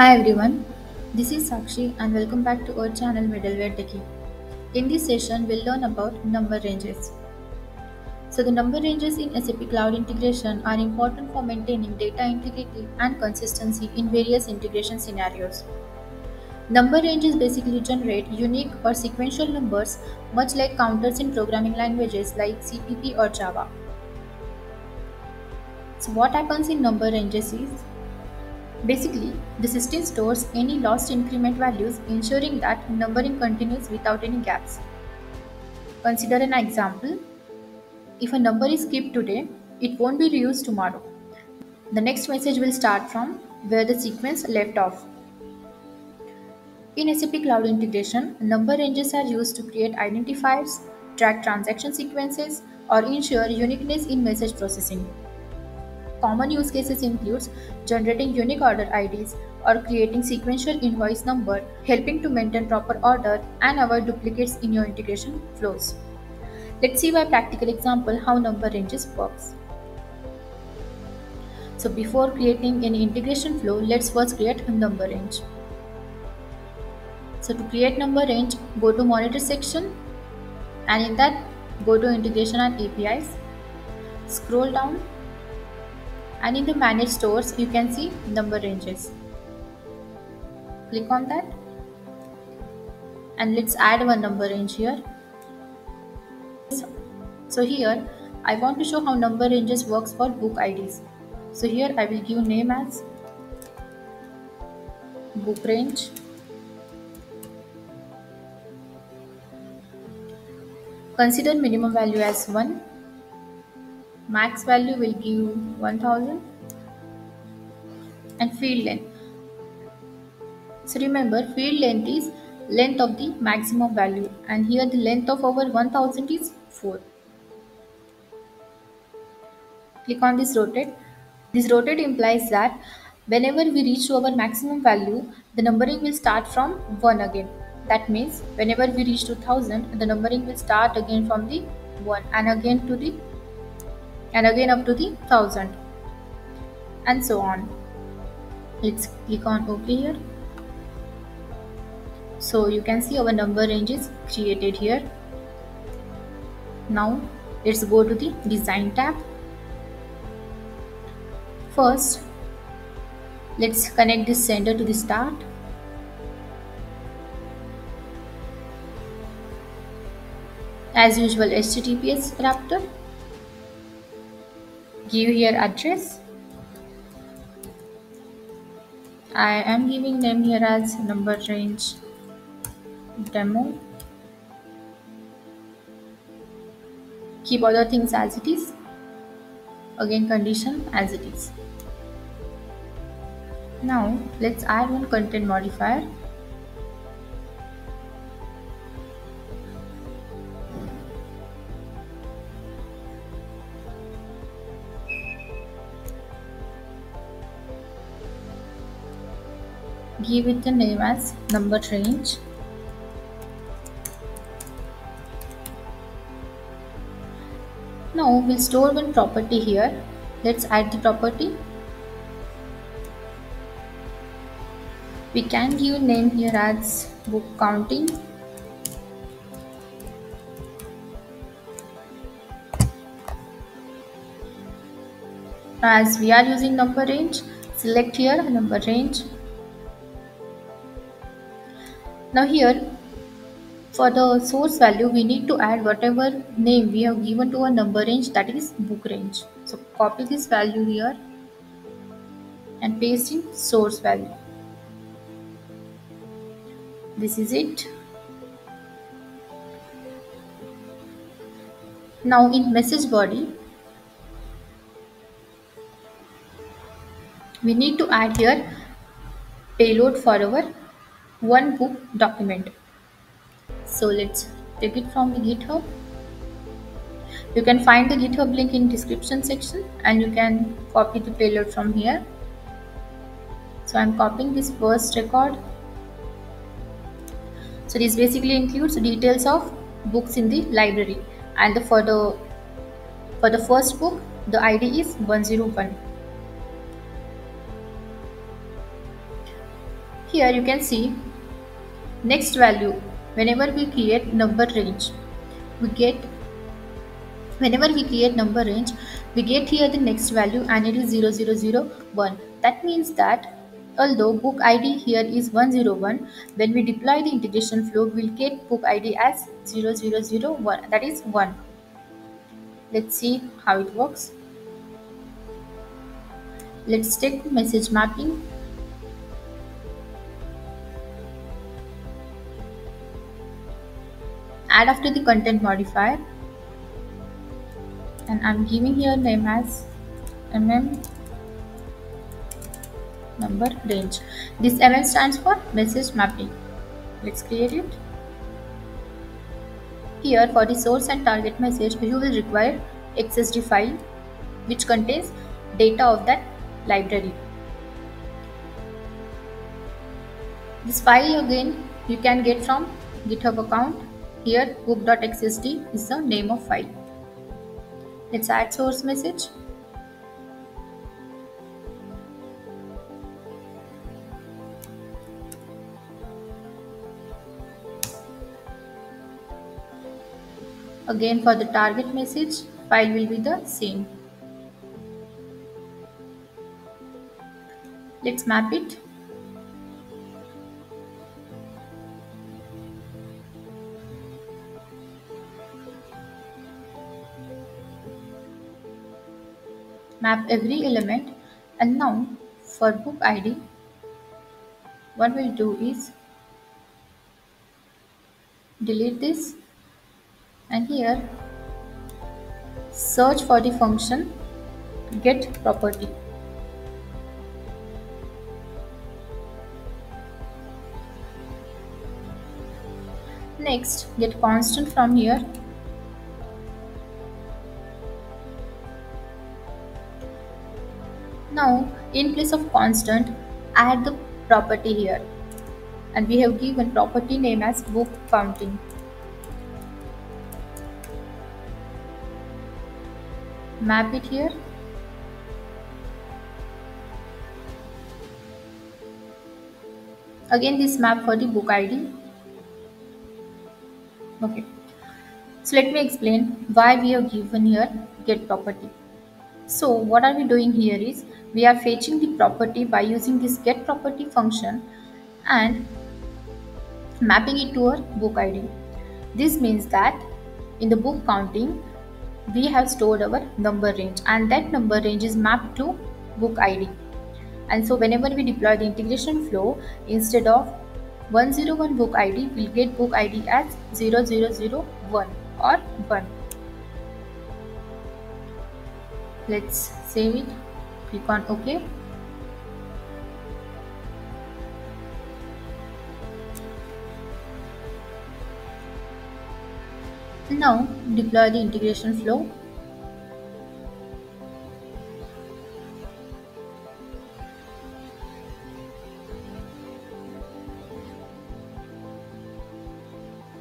Hi everyone, this is Sakshi and welcome back to our channel Middleware Techie. In this session, we'll learn about number ranges. So the number ranges in SAP Cloud Integration are important for maintaining data integrity and consistency in various integration scenarios. Number ranges basically generate unique or sequential numbers much like counters in programming languages like CPP or Java. So what happens in number ranges is Basically, the system stores any lost increment values ensuring that numbering continues without any gaps. Consider an example. If a number is skipped today, it won't be reused tomorrow. The next message will start from where the sequence left off. In SAP Cloud Integration, number ranges are used to create identifiers, track transaction sequences, or ensure uniqueness in message processing. Common use cases includes generating unique order IDs or creating sequential invoice number, helping to maintain proper order and avoid duplicates in your integration flows. Let's see by practical example how number ranges works. So before creating any integration flow, let's first create a number range. So to create number range, go to monitor section and in that go to integration and APIs. Scroll down and in the manage stores you can see number ranges. Click on that. And let's add one number range here. So here I want to show how number ranges works for book IDs so here I will give name as book range. Consider minimum value as 1 max value will give 1000 and field length. So remember field length is length of the maximum value. And here the length of our 1000 is 4 click on this rotate. This rotate implies that whenever we reach to our maximum value the numbering will start from 1 again. That means whenever we reach to 1000 the numbering will start again from the 1 and again to the and again up to the thousand. And so on. Let's click on ok here. So you can see our number range is created here. Now let's go to the design tab. First let's connect this sender to the start. As usual https adapter give here address. I am giving name here as number range demo. Keep other things as it is. Again condition as it is. Now let's add one content modifier give it the name as number range now we'll store one property here. Let's add the property. We can give name here as book counting as we are using number range select here number range now here for the source value we need to add whatever name we have given to a number range that is book range. So copy this value here and paste in source value. This is it. Now in message body we need to add here payload for our one book document. So let's take it from the github. You can find the github link in description section and you can copy the payload from here. So i'm copying this first record. So this basically includes details of books in the library. And the, for the for the first book the id is 101 Here you can see next value whenever we create number range we get whenever we create number range we get here the next value and it is 0001 that means that although book id here is 101 when we deploy the integration flow we'll get book id as 0001 that is 1 let's see how it works. Let's take message mapping add after the content modifier and I'm giving here name as mm number range. This mm stands for message mapping. Let's create it. Here for the source and target message you will require XSD file which contains data of that library. This file again you can get from github account. Here book.xsd is the name of file. Let's add source message. Again for the target message, file will be the same. Let's map it. Map every element. And now for book id what we'll do is delete this. And here search for the function get property. Next get constant from here in place of constant add the property here and we have given property name as book counting. Map it here. Again this map for the book ID. Okay. So let me explain why we have given here get property. So what are we doing here is we are fetching the property by using this get property function and mapping it to our book id this means that in the book counting we have stored our number range and that number range is mapped to book id and so whenever we deploy the integration flow instead of 101 book id we'll get book id as 0001 or 1 let's save it click on OK. Now deploy the integration flow.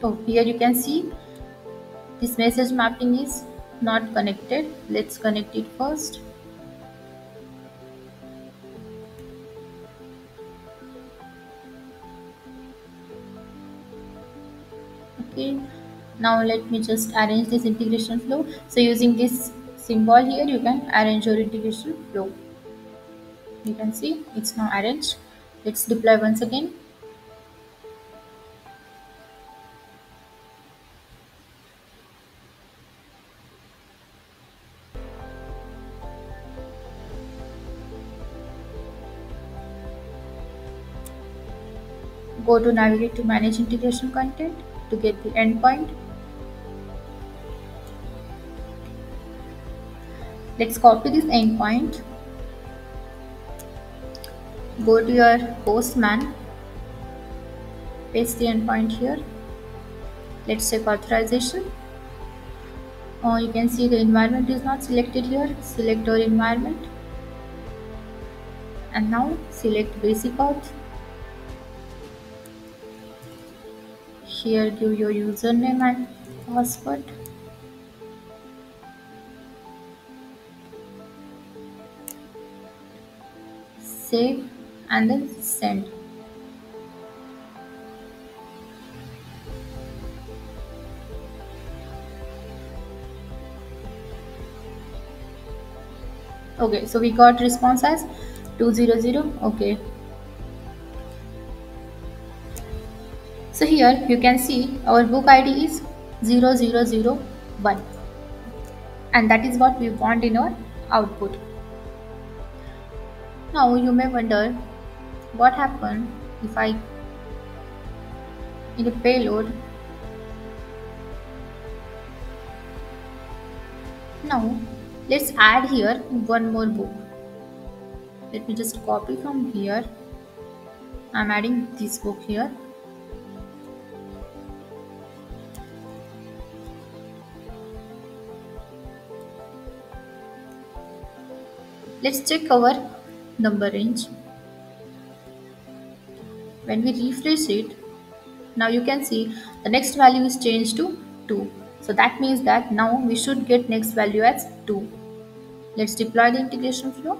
So here you can see this message mapping is not connected. Let's connect it first. okay. Now let me just arrange this integration flow. So using this symbol here you can arrange your integration flow. You can see it's now arranged. Let's deploy once again to navigate to manage integration content to get the endpoint. Let's copy this endpoint. Go to your postman. Paste the endpoint here. Let's check authorization. Oh, you can see the environment is not selected here. Select our environment. And now select basic auth here give your username and password. Save and then send. Okay so we got response as 200 okay. So here you can see our book id is 0001 and that is what we want in our output. Now you may wonder what happened if i in the payload. Now let's add here one more book. Let me just copy from here. I'm adding this book here let's check our number range. When we refresh it now you can see the next value is changed to 2 so that means that now we should get next value as 2 let's deploy the integration flow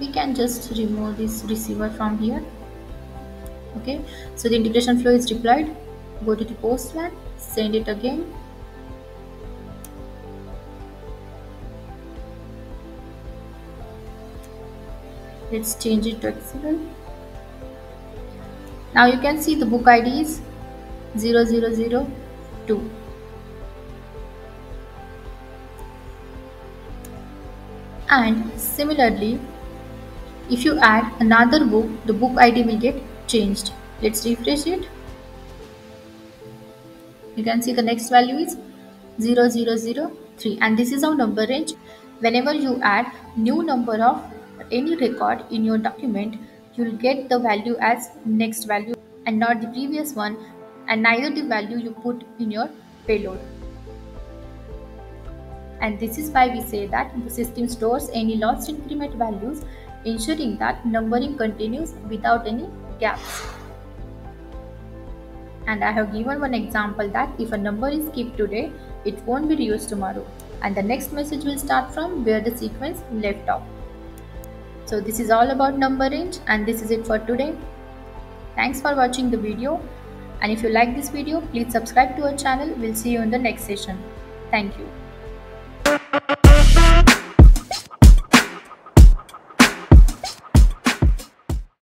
we can just remove this receiver from here. Okay so the integration flow is deployed. Go to the postman send it again. Let's change it to XML. Now you can see the book id is 0002 and similarly if you add another book the book id will get changed. Let's refresh it. You can see the next value is 0003 and this is our number range. Whenever you add new number of any record in your document you'll get the value as next value and not the previous one and neither the value you put in your payload. And this is why we say that the system stores any lost increment values ensuring that numbering continues without any gaps and I have given one example that if a number is skipped today, it won't be reused tomorrow and the next message will start from where the sequence left off. So this is all about number range and this is it for today. Thanks for watching the video and if you like this video, please subscribe to our channel. We'll see you in the next session. Thank you.